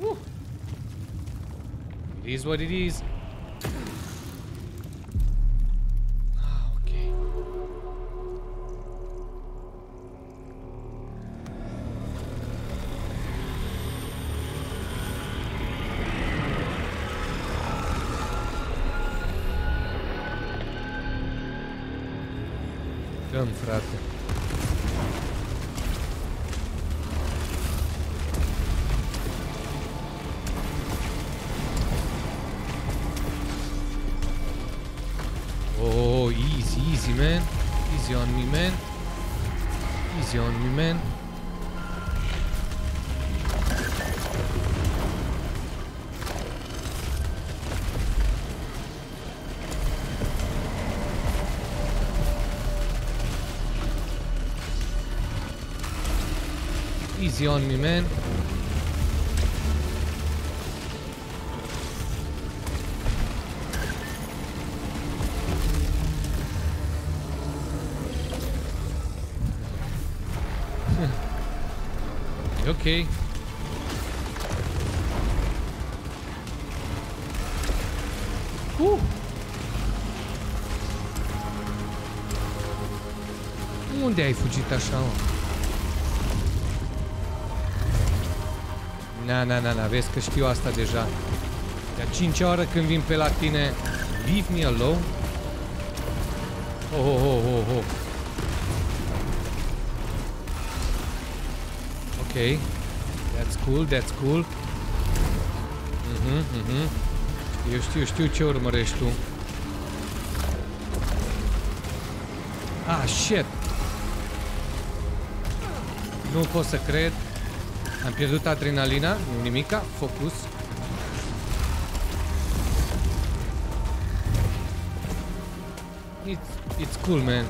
It is what it is. Ah, ok. Dăm, frate. Easy, easy, man. Easy on me, man. Easy on me, man. Easy on me, man. Okay. Uh. Unde ai fugit așa, mă? Na, na, na, na, vezi că știu asta deja. De a cincea oară când vin pe la tine, leave me alone. Oh, oh, oh, oh, oh. Ok. That's cool, that's cool. Mhm, mhm. Eu știu, știu ce urmărești tu. Ah, shit. Nu pot să cred. Am pierdut adrenalina, nu nimica, focus. It's, it's cool, man.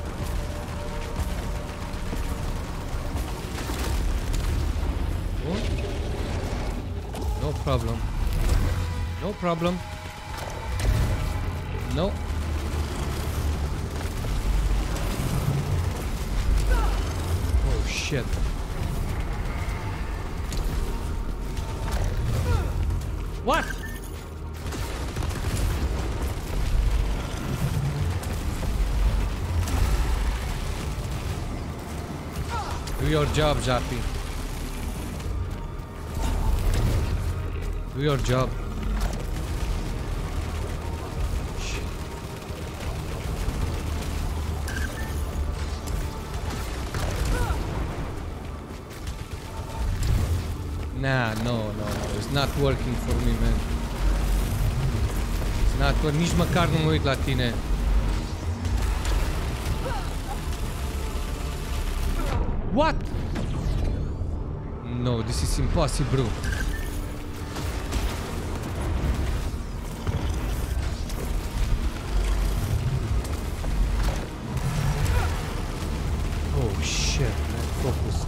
No problem. No problem. No. Oh shit. What? Do your job, Japi. Do your job. Nah, no, no, no. It's not working for me, man. It's not working. Nici măcar nu mă uit la tine. What? No, this is impossible. Oh shit, man. Focus.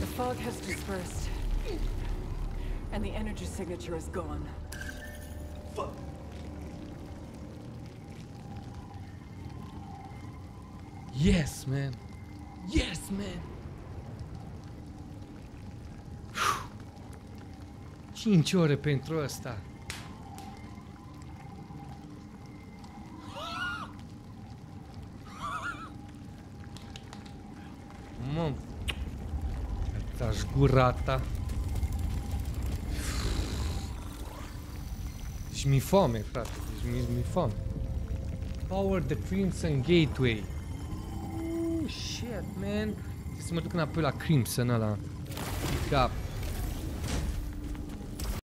The fog has dispersed. And the energy signature is gone. Yes, man. Yes, man. Cinci ore pentru asta. Ți-aș gura ta. Deci mi foame, frate. Deci mi, mi foame. Power the Crimson Gateway. Oh, shit, man. Trebuie să mă duc înapoi la Crimson ăla. Pick up.